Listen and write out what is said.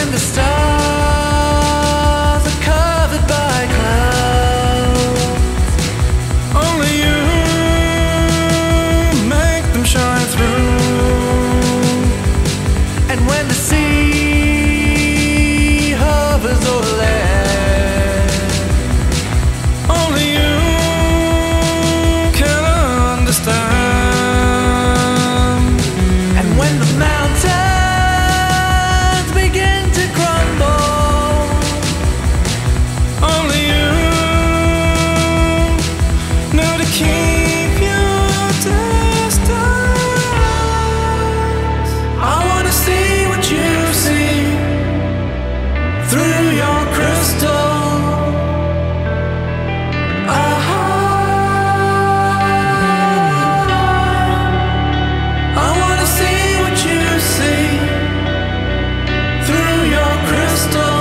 when the stars crystal.